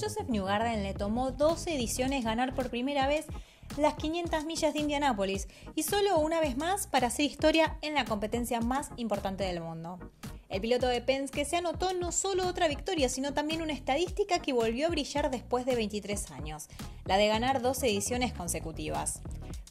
Joseph Newgarden le tomó 12 ediciones ganar por primera vez las 500 millas de Indianápolis y solo una vez más para hacer historia en la competencia más importante del mundo. El piloto de Penske se anotó no solo otra victoria, sino también una estadística que volvió a brillar después de 23 años, la de ganar 12 ediciones consecutivas.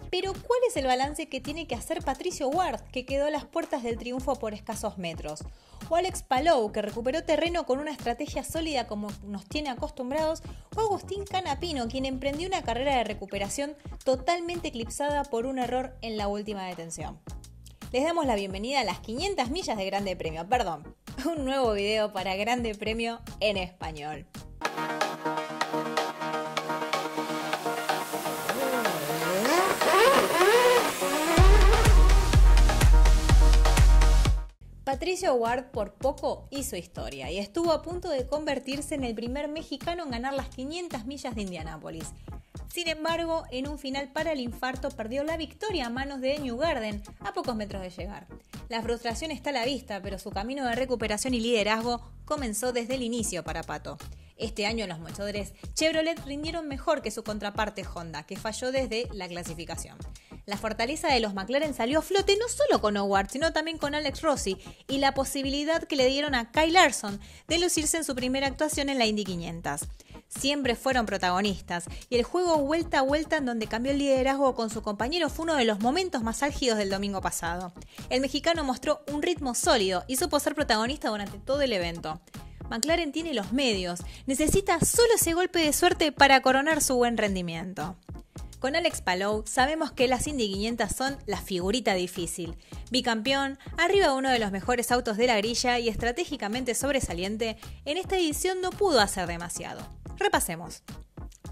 Pero ¿cuál es el balance que tiene que hacer Patricio Ward, que quedó a las puertas del triunfo por escasos metros? O Alex Palou, que recuperó terreno con una estrategia sólida como nos tiene acostumbrados, o Agustín Canapino, quien emprendió una carrera de recuperación totalmente eclipsada por un error en la última detención les damos la bienvenida a las 500 millas de Grande Premio, perdón, un nuevo video para Grande Premio en español. Patricio Ward por poco hizo historia y estuvo a punto de convertirse en el primer mexicano en ganar las 500 millas de Indianápolis. Sin embargo, en un final para el infarto perdió la victoria a manos de New Garden a pocos metros de llegar. La frustración está a la vista, pero su camino de recuperación y liderazgo comenzó desde el inicio para Pato. Este año los mochodores Chevrolet rindieron mejor que su contraparte Honda, que falló desde la clasificación. La fortaleza de los McLaren salió a flote no solo con Howard, sino también con Alex Rossi y la posibilidad que le dieron a Kyle Larson de lucirse en su primera actuación en la Indy 500 siempre fueron protagonistas y el juego vuelta a vuelta en donde cambió el liderazgo con su compañero fue uno de los momentos más álgidos del domingo pasado. El mexicano mostró un ritmo sólido y supo ser protagonista durante todo el evento. McLaren tiene los medios, necesita solo ese golpe de suerte para coronar su buen rendimiento. Con Alex Palou sabemos que las Indy 500 son la figurita difícil. Bicampeón, arriba uno de los mejores autos de la grilla y estratégicamente sobresaliente, en esta edición no pudo hacer demasiado. Repasemos.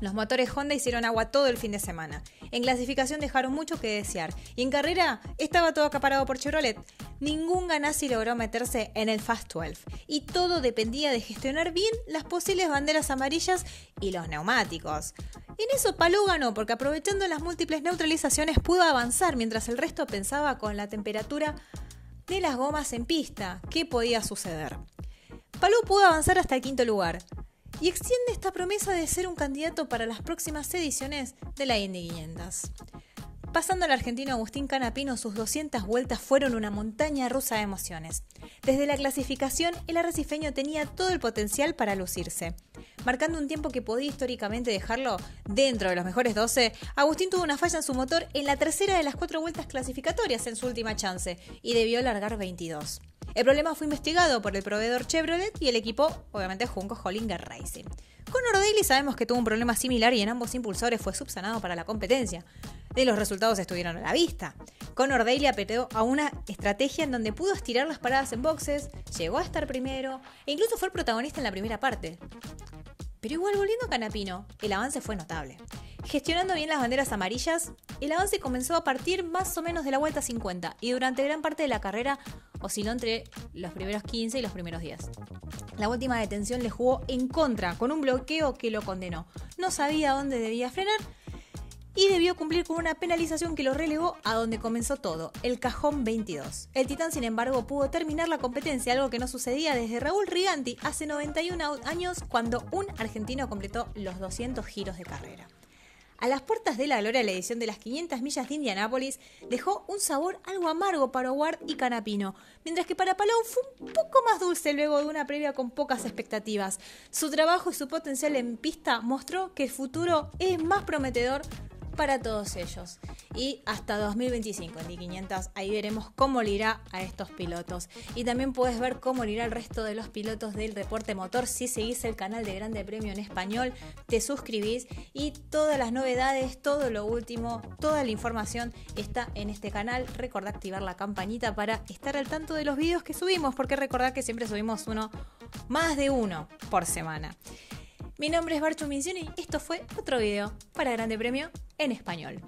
Los motores Honda hicieron agua todo el fin de semana. En clasificación dejaron mucho que desear. Y en carrera estaba todo acaparado por Chevrolet. Ningún Ganassi logró meterse en el Fast 12. Y todo dependía de gestionar bien las posibles banderas amarillas y los neumáticos. En eso Palou ganó porque aprovechando las múltiples neutralizaciones pudo avanzar mientras el resto pensaba con la temperatura de las gomas en pista qué podía suceder. Palou pudo avanzar hasta el quinto lugar y extiende esta promesa de ser un candidato para las próximas ediciones de la Indy 500. Pasando al argentino Agustín Canapino, sus 200 vueltas fueron una montaña rusa de emociones. Desde la clasificación, el arrecifeño tenía todo el potencial para lucirse. Marcando un tiempo que podía históricamente dejarlo dentro de los mejores 12, Agustín tuvo una falla en su motor en la tercera de las cuatro vueltas clasificatorias en su última chance y debió largar 22. El problema fue investigado por el proveedor Chevrolet y el equipo, obviamente, Junco Hollinger Racing. Con Daily sabemos que tuvo un problema similar y en ambos impulsores fue subsanado para la competencia. De los resultados estuvieron a la vista. Conor Daly apretó a una estrategia en donde pudo estirar las paradas en boxes, llegó a estar primero e incluso fue el protagonista en la primera parte. Pero igual volviendo a Canapino, el avance fue notable. Gestionando bien las banderas amarillas, el avance comenzó a partir más o menos de la vuelta 50 y durante gran parte de la carrera osciló entre los primeros 15 y los primeros 10. La última detención le jugó en contra, con un bloqueo que lo condenó. No sabía dónde debía frenar y debió cumplir con una penalización que lo relegó a donde comenzó todo, el cajón 22. El Titán, sin embargo, pudo terminar la competencia, algo que no sucedía desde Raúl Riganti hace 91 años cuando un argentino completó los 200 giros de carrera a las puertas de la gloria la edición de las 500 millas de Indianápolis dejó un sabor algo amargo para Ward y Canapino, mientras que para Palou fue un poco más dulce luego de una previa con pocas expectativas. Su trabajo y su potencial en pista mostró que el futuro es más prometedor para todos ellos. Y hasta 2025 en D500, ahí veremos cómo le irá a estos pilotos. Y también puedes ver cómo le irá al resto de los pilotos del deporte motor si seguís el canal de Grande Premio en español, te suscribís y todas las novedades, todo lo último, toda la información está en este canal. Recordá activar la campanita para estar al tanto de los vídeos que subimos, porque recordad que siempre subimos uno, más de uno por semana. Mi nombre es Barcho Mincioni y esto fue otro video para Grande Premio en español.